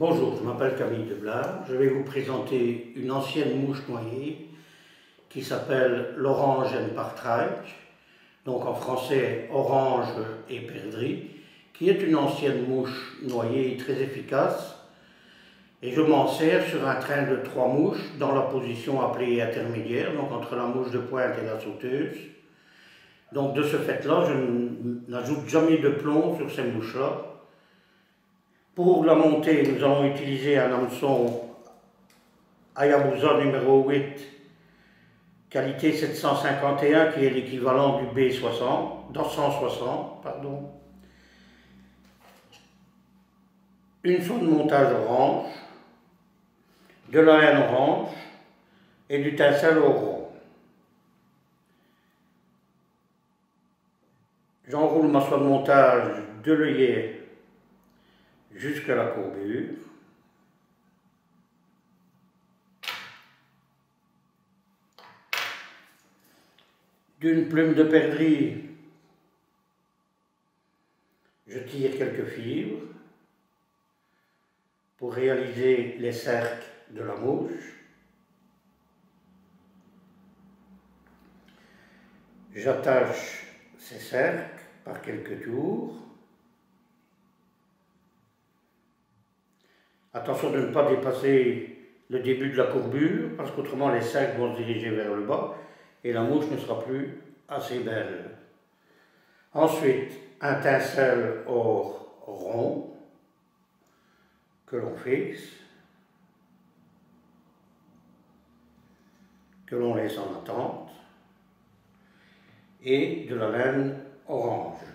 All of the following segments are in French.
Bonjour, je m'appelle Camille Deblard. Je vais vous présenter une ancienne mouche noyée qui s'appelle l'orange and partridge, donc en français orange et perdrix, qui est une ancienne mouche noyée très efficace. Et je m'en sers sur un train de trois mouches dans la position appelée intermédiaire, donc entre la mouche de pointe et la sauteuse. Donc de ce fait-là, je n'ajoute jamais de plomb sur ces mouches-là. Pour la montée, nous allons utiliser un hameçon Hayabusa numéro 8, qualité 751, qui est l'équivalent du B60, dans 160, pardon. Une sonde de montage orange, de la laine orange et du tinsel orange. J'enroule ma soie de montage de l'œillet jusqu'à la courbure. D'une plume de perdrix, je tire quelques fibres pour réaliser les cercles de la mouche. J'attache ces cercles par quelques tours. Attention de ne pas dépasser le début de la courbure, parce qu'autrement les cercles vont se diriger vers le bas et la mouche ne sera plus assez belle. Ensuite, un tinsel or rond que l'on fixe, que l'on laisse en attente, et de la laine orange.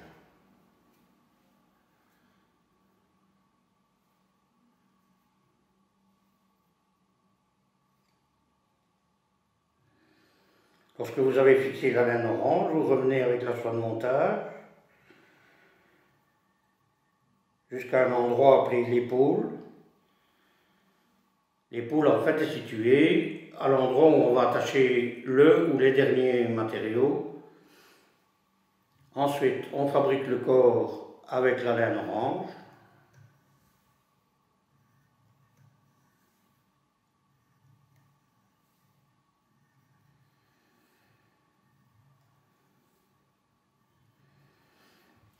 Lorsque vous avez fixé la laine orange, vous revenez avec la soie de montage jusqu'à un endroit après l'épaule. L'épaule en fait est située à l'endroit où on va attacher le ou les derniers matériaux Ensuite, on fabrique le corps avec la laine orange.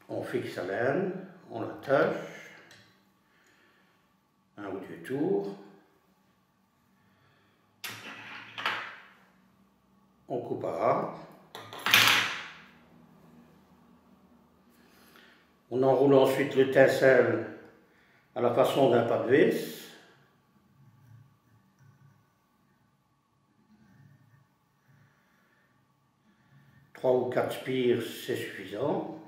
On fixe la laine, on l'attache, un ou deux tours. On coupe à On enroule ensuite le tinsel à la façon d'un pas de vis. Trois ou quatre spires, c'est suffisant.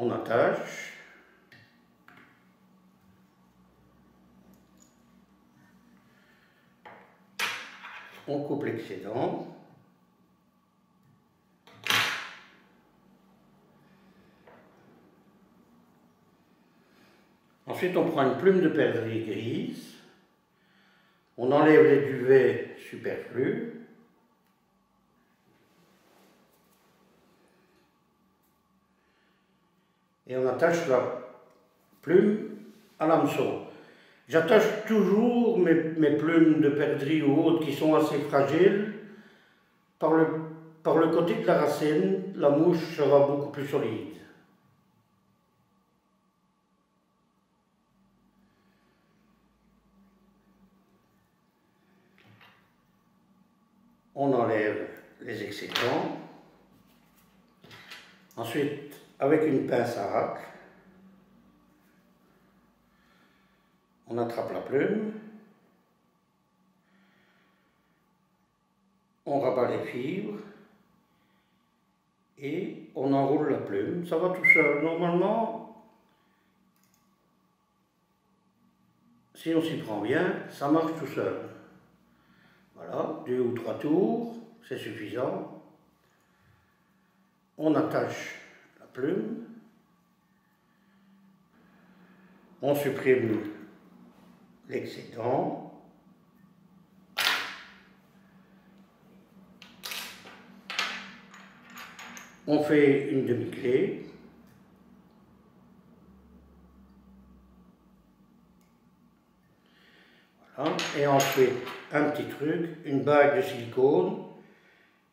On attache. On coupe l'excédent. Ensuite, on prend une plume de perdrix grise, on enlève les duvets superflus, et on attache la plume à l'hameçon. J'attache toujours mes, mes, plumes de perdrix ou autres qui sont assez fragiles. Par le, par le côté de la racine, la mouche sera beaucoup plus solide. on enlève les excédents. Ensuite, avec une pince à racle, on attrape la plume, on rabat les fibres et on enroule la plume. Ça va tout seul. Normalement, si on s'y prend bien, ça marche tout seul. Voilà, deux ou trois tours, c'est suffisant. On attache On supprime l'excédent. On fait une demi-clé. Et ensuite, un petit truc, une bague de silicone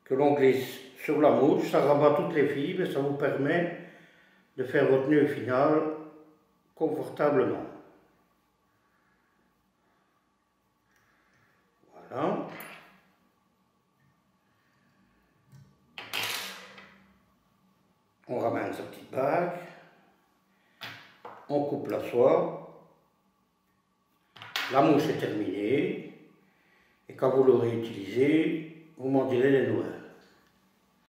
que l'on glisse sur la mouche, ça rabat toutes les fibres et ça vous permet de faire votre nœud final confortablement. Voilà. On ramène sa petite bague, on coupe la soie, la mouche est terminée, et quand vous l'aurez utilisée, vous m'en direz les nouvelles.